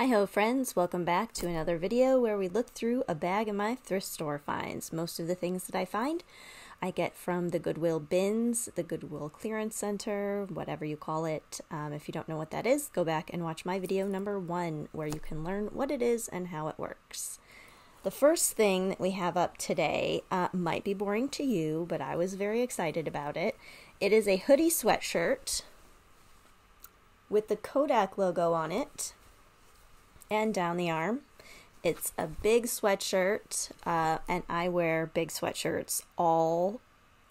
Hi ho friends, welcome back to another video where we look through a bag of my thrift store finds. Most of the things that I find I get from the Goodwill bins, the Goodwill clearance center, whatever you call it. Um, if you don't know what that is, go back and watch my video number one where you can learn what it is and how it works. The first thing that we have up today uh, might be boring to you, but I was very excited about it. It is a hoodie sweatshirt with the Kodak logo on it and down the arm. It's a big sweatshirt, uh, and I wear big sweatshirts all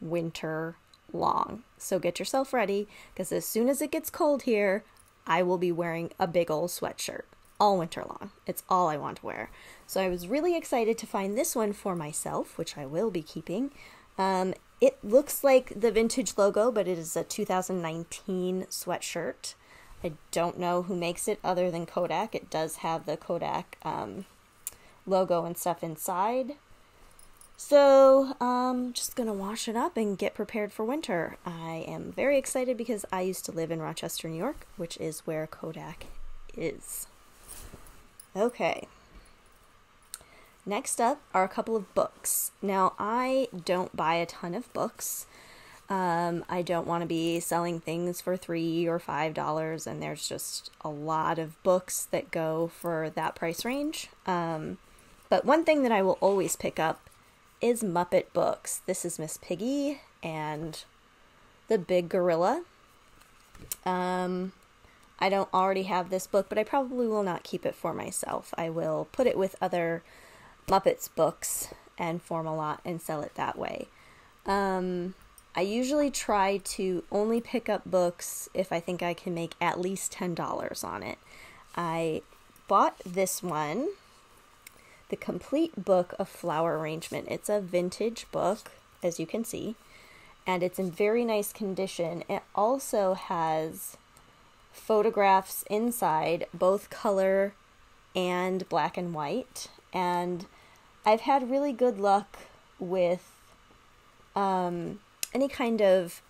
winter long. So get yourself ready because as soon as it gets cold here, I will be wearing a big old sweatshirt all winter long. It's all I want to wear. So I was really excited to find this one for myself, which I will be keeping. Um, it looks like the vintage logo, but it is a 2019 sweatshirt. I don't know who makes it other than Kodak. It does have the Kodak um, logo and stuff inside. So, um, just gonna wash it up and get prepared for winter. I am very excited because I used to live in Rochester, New York, which is where Kodak is. Okay. Next up are a couple of books. Now, I don't buy a ton of books. Um, I don't want to be selling things for three or five dollars, and there's just a lot of books that go for that price range. Um, but one thing that I will always pick up is Muppet books. This is Miss Piggy and the Big Gorilla. Um, I don't already have this book, but I probably will not keep it for myself. I will put it with other Muppets books and form a lot and sell it that way. Um, I usually try to only pick up books if I think I can make at least $10 on it. I bought this one, The Complete Book of Flower Arrangement. It's a vintage book, as you can see, and it's in very nice condition. It also has photographs inside, both color and black and white, and I've had really good luck with um, any kind of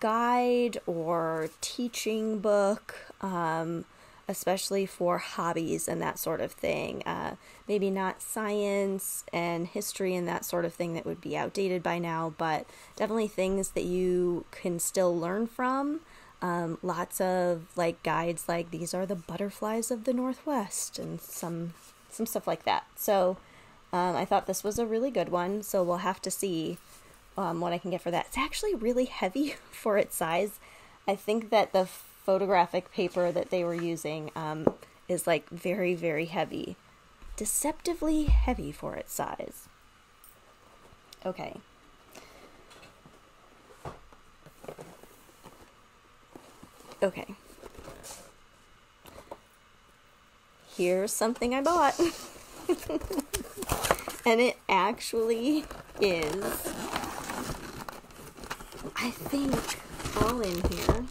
guide or teaching book, um, especially for hobbies and that sort of thing. Uh, maybe not science and history and that sort of thing that would be outdated by now, but definitely things that you can still learn from. Um, lots of like guides like these are the butterflies of the northwest and some some stuff like that. So um, I thought this was a really good one. So we'll have to see um, what I can get for that. It's actually really heavy for its size. I think that the photographic paper that they were using um, is like very, very heavy. Deceptively heavy for its size. Okay. Okay. Here's something I bought. and it actually is I think all in here.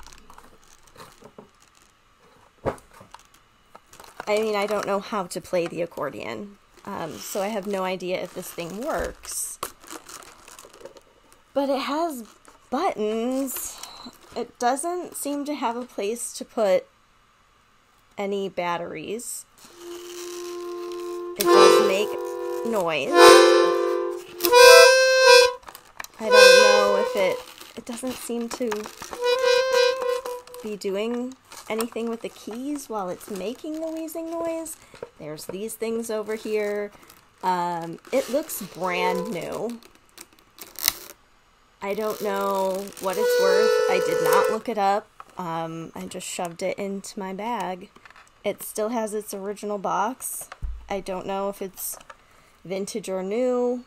I mean, I don't know how to play the accordion, um, so I have no idea if this thing works. But it has buttons. It doesn't seem to have a place to put any batteries. It does make noise. I don't know if it it doesn't seem to be doing anything with the keys while it's making the wheezing noise. There's these things over here. Um, it looks brand new. I don't know what it's worth. I did not look it up. Um, I just shoved it into my bag. It still has its original box. I don't know if it's vintage or new.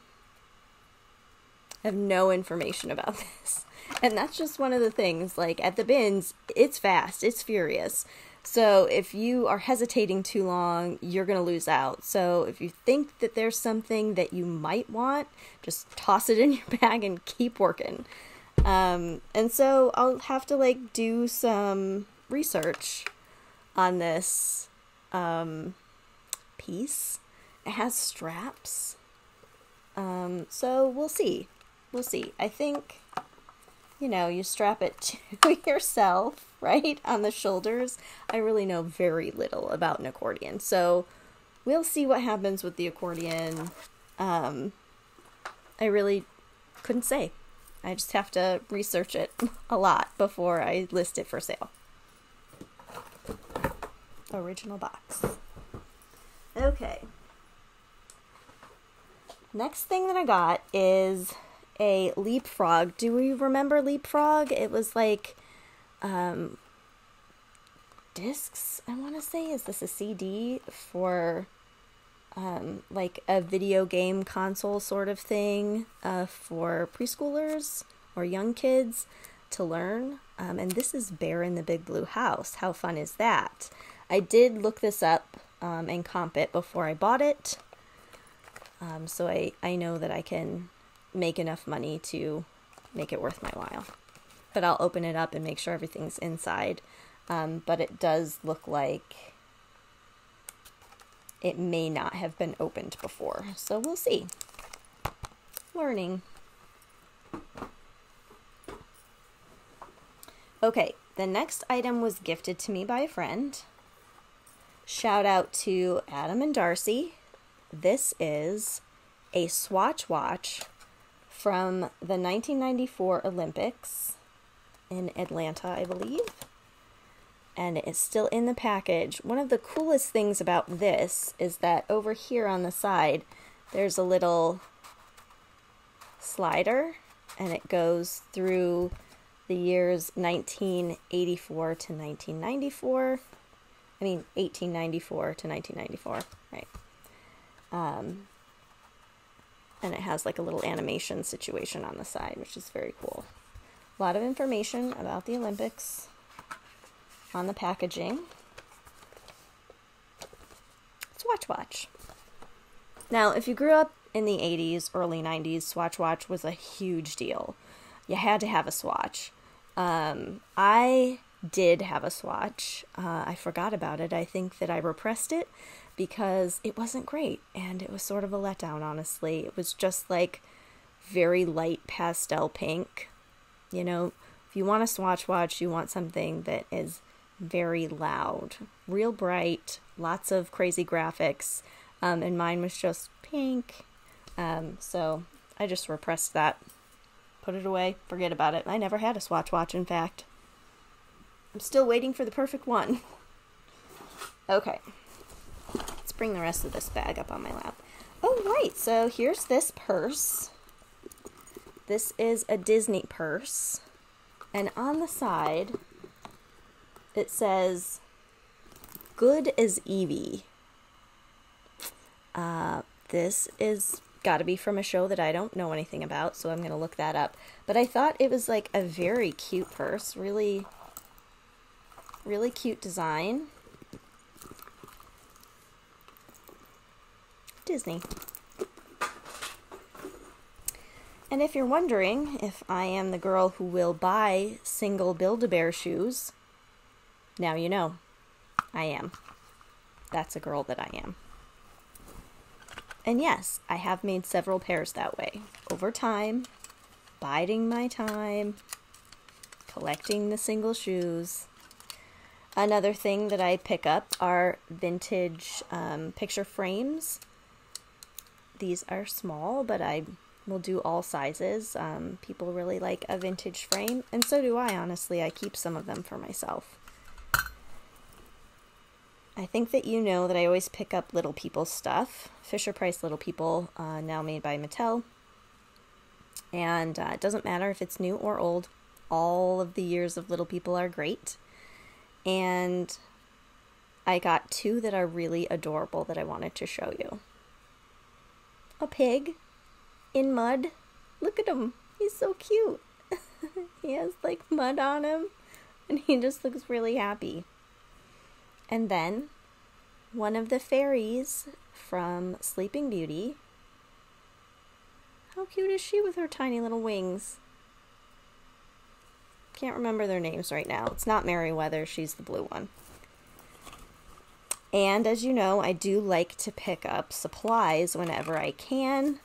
I have no information about this. And that's just one of the things. Like at the bins, it's fast, it's furious. So if you are hesitating too long, you're going to lose out. So if you think that there's something that you might want, just toss it in your bag and keep working. Um, and so I'll have to like do some research on this um, piece. It has straps. Um, so we'll see. We'll see. I think you know, you strap it to yourself, right, on the shoulders. I really know very little about an accordion. So we'll see what happens with the accordion. Um, I really couldn't say. I just have to research it a lot before I list it for sale. Original box. Okay. Next thing that I got is a leapfrog. Do we remember leapfrog? It was like um discs, I want to say. Is this a CD for um, like a video game console sort of thing uh, for preschoolers or young kids to learn. Um, and this is Bear in the Big Blue House. How fun is that? I did look this up um, and comp it before I bought it. Um, so I, I know that I can make enough money to make it worth my while. But I'll open it up and make sure everything's inside. Um, but it does look like it may not have been opened before. So we'll see. Learning. Okay, the next item was gifted to me by a friend. Shout out to Adam and Darcy. This is a Swatch watch from the 1994 Olympics in Atlanta, I believe and it's still in the package. One of the coolest things about this is that over here on the side, there's a little slider and it goes through the years 1984 to 1994. I mean, 1894 to 1994, right? Um, and it has like a little animation situation on the side, which is very cool. A lot of information about the Olympics on the packaging. Swatch Watch. Now, if you grew up in the 80s, early 90s, Swatch Watch was a huge deal. You had to have a Swatch. Um, I did have a Swatch. Uh, I forgot about it. I think that I repressed it because it wasn't great and it was sort of a letdown, honestly. It was just like very light pastel pink. You know, if you want a Swatch watch, you want something that is very loud, real bright, lots of crazy graphics, um, and mine was just pink. Um, so I just repressed that, put it away, forget about it. I never had a Swatch watch, in fact. I'm still waiting for the perfect one. okay, bring the rest of this bag up on my lap. Oh, right, so here's this purse. This is a Disney purse. And on the side, it says, Good as Evie. Uh, this is got to be from a show that I don't know anything about, so I'm going to look that up. But I thought it was like a very cute purse, really, really cute design. Disney. And if you're wondering if I am the girl who will buy single Build-A-Bear shoes, now you know. I am. That's a girl that I am. And yes, I have made several pairs that way. Over time, biding my time, collecting the single shoes. Another thing that I pick up are vintage um, picture frames. These are small, but I will do all sizes. Um, people really like a vintage frame, and so do I, honestly. I keep some of them for myself. I think that you know that I always pick up Little People stuff. Fisher Price Little People, uh, now made by Mattel. And uh, it doesn't matter if it's new or old, all of the years of Little People are great. And I got two that are really adorable that I wanted to show you. A pig in mud. Look at him. He's so cute. he has like mud on him and he just looks really happy. And then one of the fairies from Sleeping Beauty. How cute is she with her tiny little wings? Can't remember their names right now. It's not Merryweather, she's the blue one. And as you know, I do like to pick up supplies whenever I can.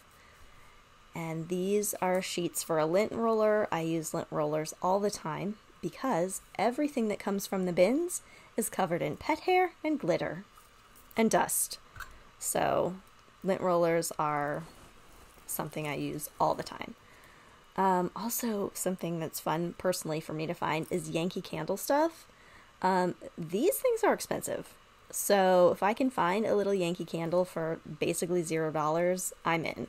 And these are sheets for a lint roller. I use lint rollers all the time because everything that comes from the bins is covered in pet hair and glitter and dust. So, lint rollers are something I use all the time. Um, also, something that's fun personally for me to find is Yankee Candle stuff. Um, these things are expensive. So, if I can find a little Yankee candle for basically zero dollars, I'm in.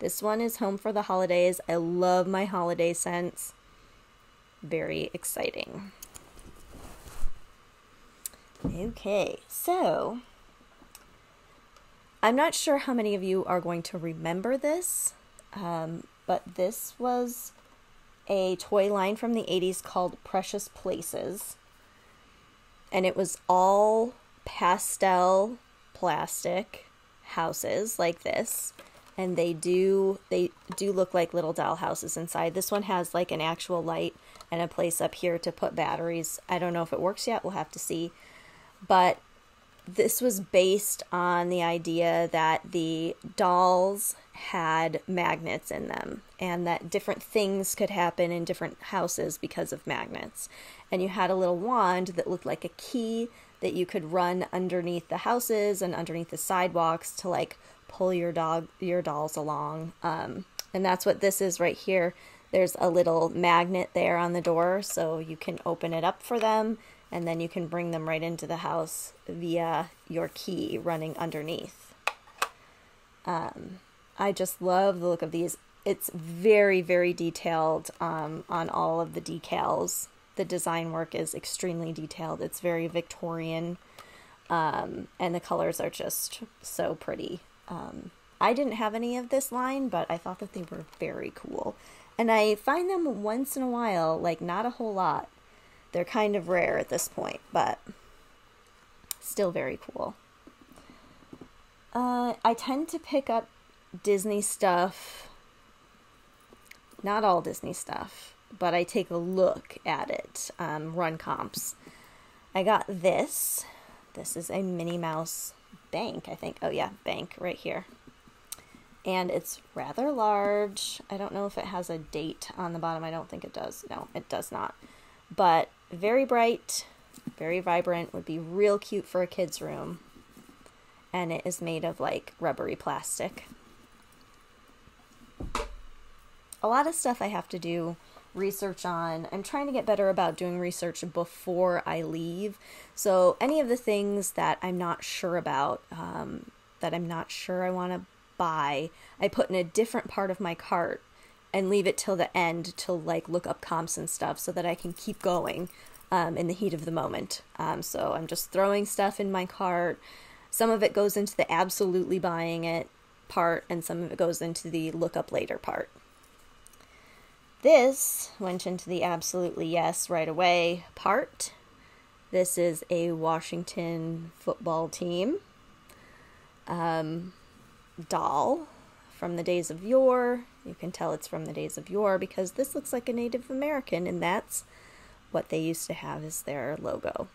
This one is home for the holidays. I love my holiday scents. Very exciting. Okay, so I'm not sure how many of you are going to remember this, um, but this was a toy line from the 80s called Precious Places. And it was all pastel plastic houses like this and they do they do look like little doll houses inside. This one has like an actual light and a place up here to put batteries. I don't know if it works yet we'll have to see. But this was based on the idea that the dolls had magnets in them and that different things could happen in different houses because of magnets. And you had a little wand that looked like a key that you could run underneath the houses and underneath the sidewalks to like pull your dog your dolls along. Um, and that's what this is right here. There's a little magnet there on the door so you can open it up for them and then you can bring them right into the house via your key running underneath. Um, I just love the look of these. It's very, very detailed um, on all of the decals. The design work is extremely detailed. It's very Victorian, um, and the colors are just so pretty. Um, I didn't have any of this line, but I thought that they were very cool. And I find them once in a while, like not a whole lot, they're kind of rare at this point, but still very cool. Uh, I tend to pick up Disney stuff, not all Disney stuff, but I take a look at it, um, run comps. I got this. This is a Minnie Mouse bank, I think. Oh, yeah, bank right here. And it's rather large. I don't know if it has a date on the bottom. I don't think it does. No, it does not. But very bright, very vibrant, would be real cute for a kid's room. And it is made of like rubbery plastic. A lot of stuff I have to do research on. I'm trying to get better about doing research before I leave. So, any of the things that I'm not sure about, um, that I'm not sure I want to buy, I put in a different part of my cart and leave it till the end to like look up comps and stuff so that I can keep going um, in the heat of the moment. Um, so I'm just throwing stuff in my cart. Some of it goes into the absolutely buying it part, and some of it goes into the look up later part. This went into the absolutely yes right away part. This is a Washington football team um, doll from the days of yore. You can tell it's from the days of yore because this looks like a Native American, and that's what they used to have as their logo.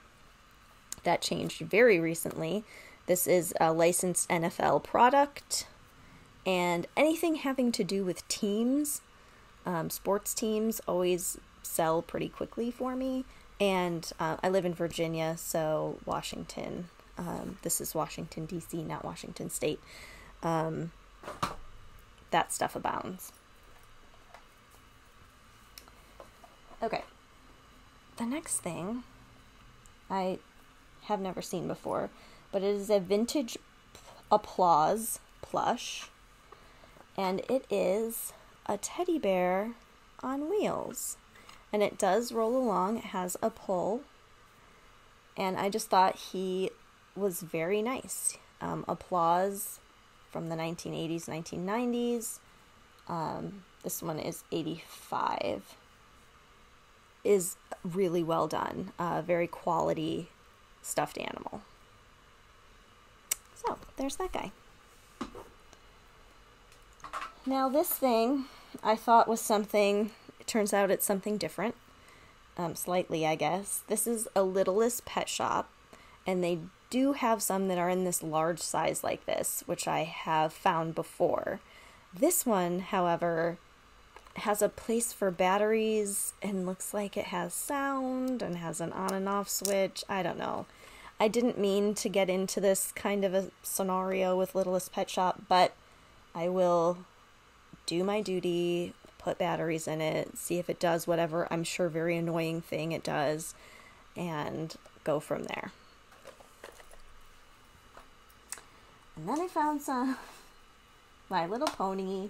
That changed very recently. This is a licensed NFL product, and anything having to do with teams, um, sports teams, always sell pretty quickly for me. And uh, I live in Virginia, so Washington. Um, this is Washington, D.C., not Washington State. Um, that stuff abounds. Okay. The next thing I have never seen before, but it is a vintage applause plush, and it is a teddy bear on wheels. And it does roll along, it has a pull, and I just thought he was very nice. Um, applause from the 1980s, 1990s. Um, this one is 85. Is really well done. Uh, very quality stuffed animal. So there's that guy. Now, this thing I thought was something, it turns out it's something different. Um, slightly, I guess. This is a Littlest Pet Shop, and they do have some that are in this large size like this, which I have found before. This one, however, has a place for batteries and looks like it has sound and has an on and off switch. I don't know. I didn't mean to get into this kind of a scenario with Littlest Pet Shop, but I will do my duty, put batteries in it, see if it does whatever I'm sure very annoying thing it does, and go from there. And then I found some My Little Pony.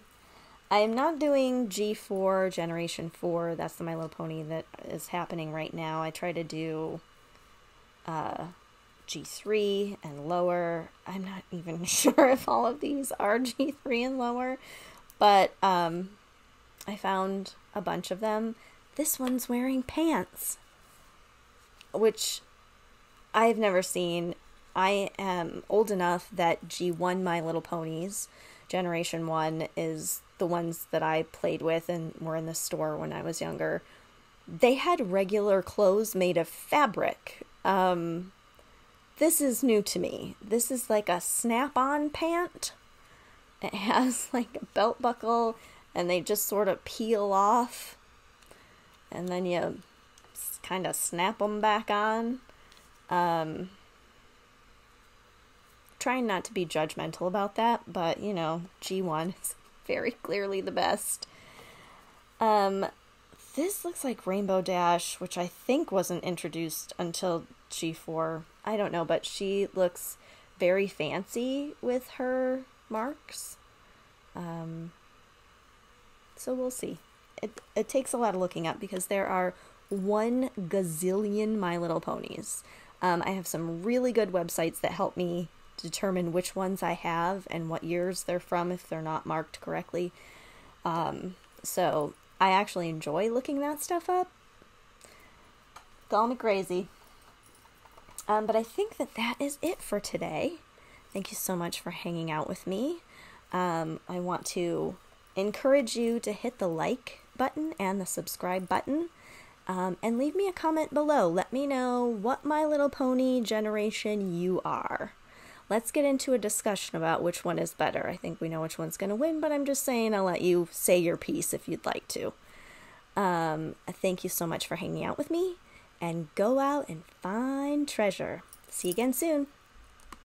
I am not doing G4 Generation 4. That's the My Little Pony that is happening right now. I try to do uh, G3 and lower. I'm not even sure if all of these are G3 and lower, but um, I found a bunch of them. This one's wearing pants, which I've never seen. I am old enough that G1 My Little Ponies, Generation 1, is the ones that I played with and were in the store when I was younger. They had regular clothes made of fabric. Um, this is new to me. This is like a snap on pant. It has like a belt buckle and they just sort of peel off and then you kind of snap them back on. Um, trying not to be judgmental about that, but you know, G1 is very clearly the best. Um, this looks like Rainbow Dash, which I think wasn't introduced until G4. I don't know, but she looks very fancy with her marks. Um, so we'll see. It, it takes a lot of looking up because there are one gazillion My Little Ponies. Um, I have some really good websites that help me determine which ones I have and what years they're from if they're not marked correctly. Um, so I actually enjoy looking that stuff up. Call me crazy. Um, but I think that that is it for today. Thank you so much for hanging out with me. Um, I want to encourage you to hit the like button and the subscribe button. Um, and leave me a comment below. Let me know what My Little Pony generation you are. Let's get into a discussion about which one is better. I think we know which one's going to win, but I'm just saying I'll let you say your piece if you'd like to. Um, thank you so much for hanging out with me and go out and find treasure. See you again soon.